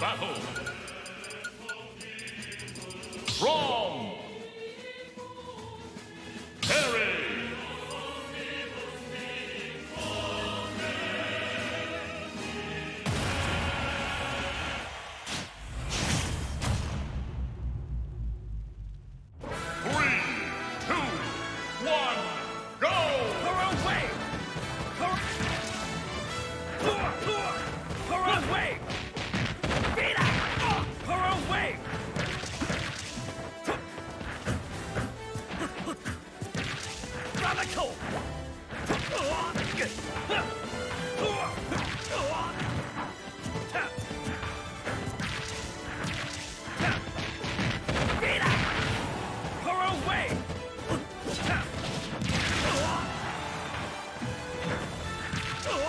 battle.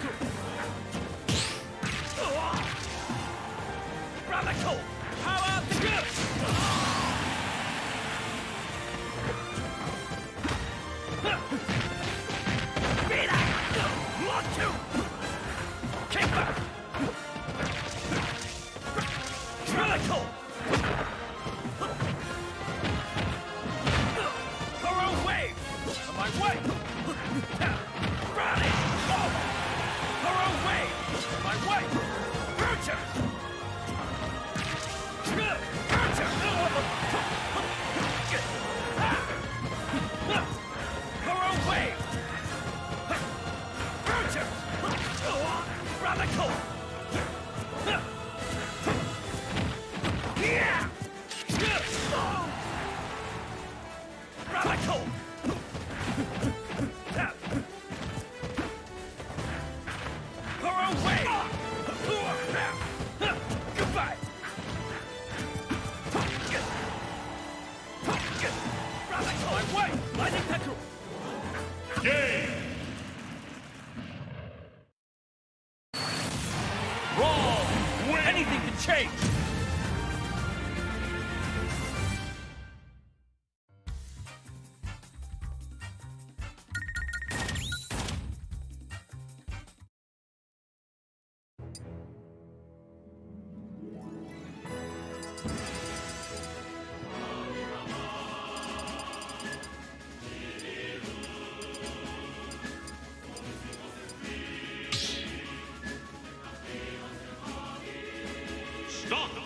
Tackle! battle!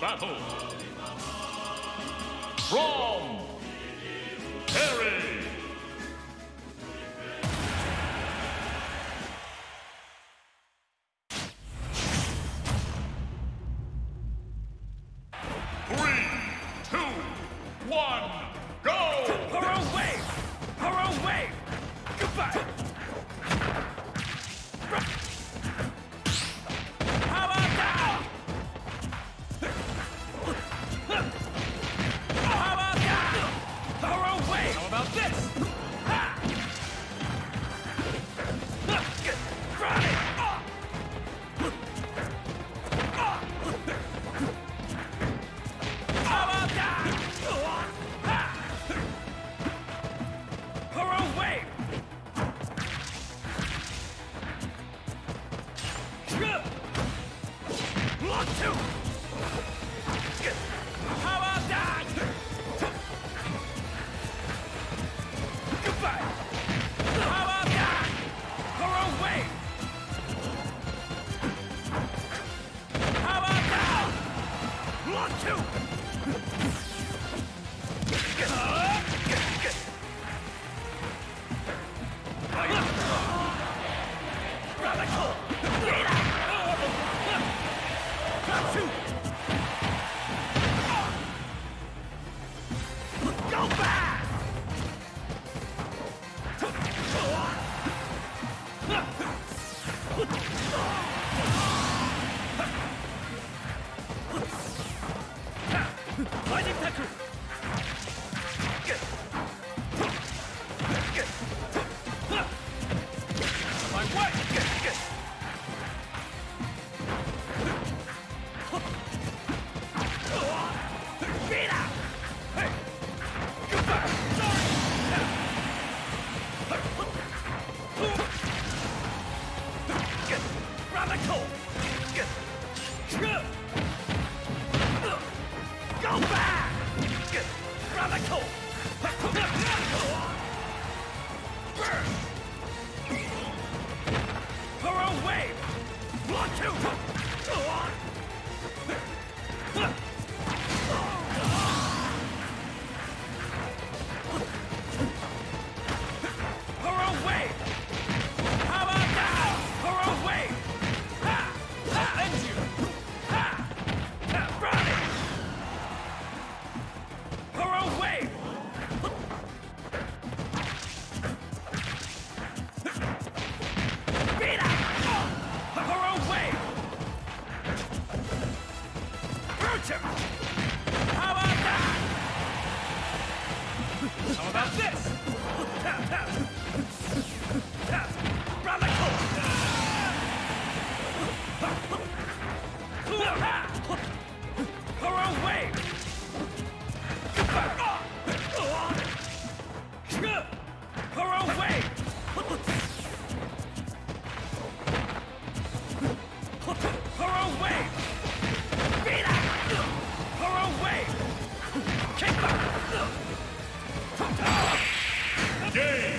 battle. From Perry. Three, two, one, go! Her away! Her away! Goodbye! ファイティングタックル Whoa. Game!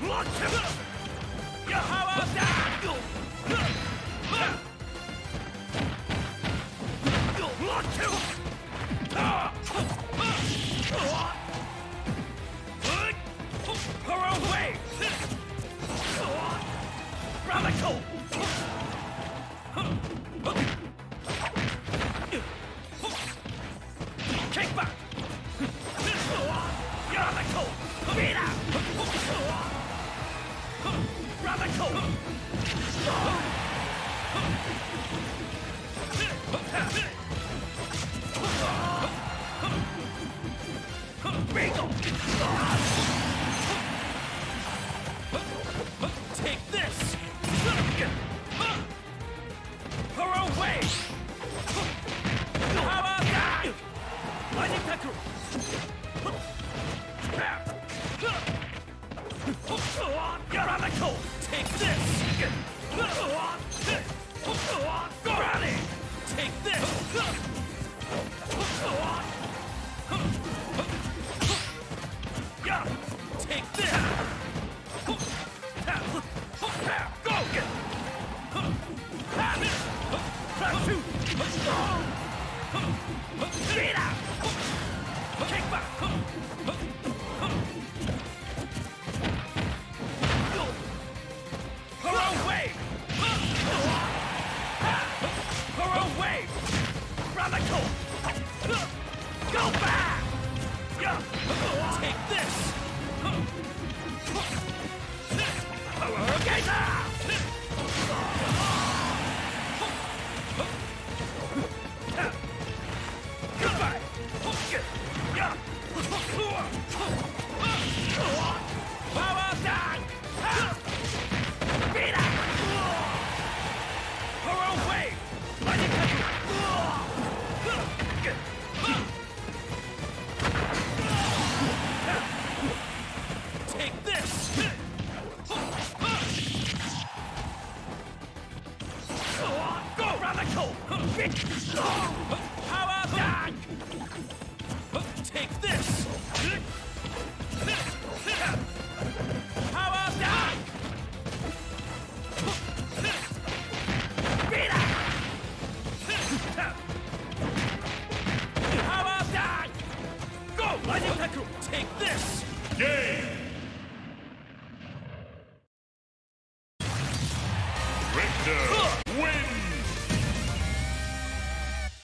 Your power's down! Huh. Huh.